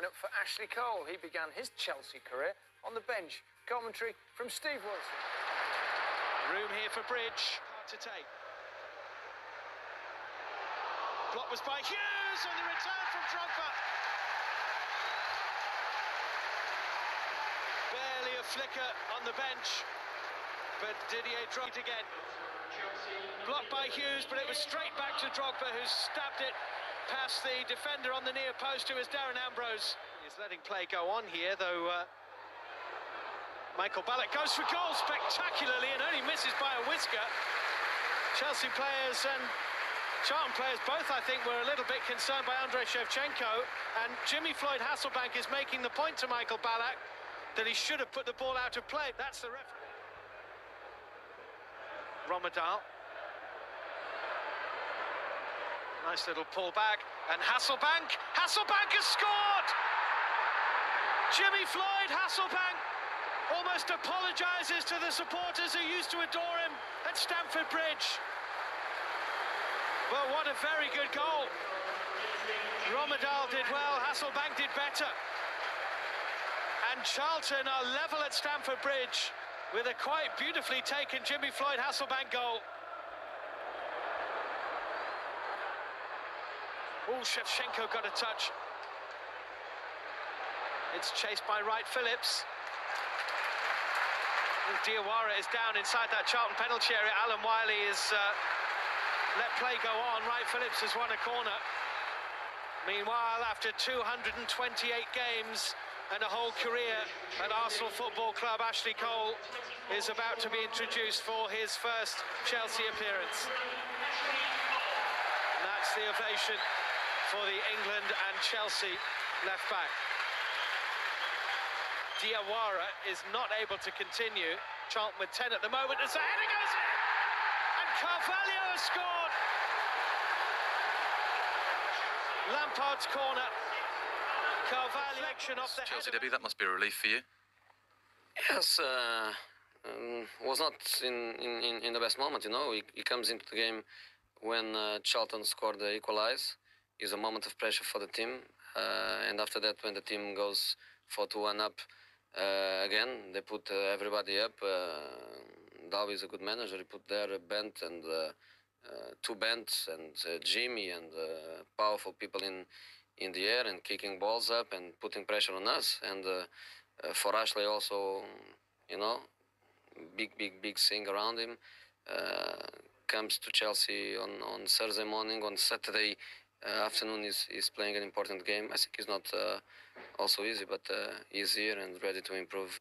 lineup for Ashley Cole. He began his Chelsea career on the bench. Commentary from Steve Wilson. Room here for Bridge. Hard to take. Block was by Hughes on the return from Drogba. Barely a flicker on the bench, but Didier dropped again. Blocked by Hughes, but it was straight back to Drogba, who stabbed it past the defender on the near post, who is Darren Ambrose. He's letting play go on here, though. Uh, Michael Ballack goes for goal spectacularly and only misses by a whisker. Chelsea players and Charlton players both, I think, were a little bit concerned by Andrei Shevchenko. And Jimmy Floyd Hasselbaink is making the point to Michael Ballack that he should have put the ball out of play. That's the referee. Rommedahl. Nice little pull back. And Hasselbank, Hasselbaink has scored! Jimmy Floyd Hasselbaink almost apologises to the supporters who used to adore him at Stamford Bridge. Well, what a very good goal. Rommedahl did well, Hasselbaink did better. And Charlton are level at Stamford Bridge with a quite beautifully taken Jimmy Floyd Hasselbaink goal. Oh, Shevchenko got a touch. It's chased by Wright Phillips. Diawara is down inside that Charlton penalty area. Alan Wiley is uh, let play go on. Wright Phillips has won a corner. Meanwhile, after 228 games and a whole career at Arsenal Football Club, Ashley Cole is about to be introduced for his first Chelsea appearance. And that's the ovation for the England and Chelsea left back. Diawara is not able to continue. Charlton with 10 at the moment as the header goes in! And Carvalho has scored! Lampard's corner. Carvalho action off the Chelsea header. debut, that must be a relief for you. Yes, uh, um, was not in, in, in the best moment, you know. He, he comes into the game when uh, Charlton scored the equalize. It's a moment of pressure for the team. Uh, and after that, when the team goes 4 to 1 up, uh, again, they put uh, everybody up. Uh, is a good manager. He put there bent and uh, uh, two bents and uh, Jimmy and uh, powerful people in in the air and kicking balls up and putting pressure on us. And uh, uh, for Ashley also, you know, big, big, big thing around him. Uh, comes to Chelsea on, on Thursday morning. On Saturday uh, afternoon, he's, he's playing an important game. I think it's not uh, also easy, but uh, he's here and ready to improve.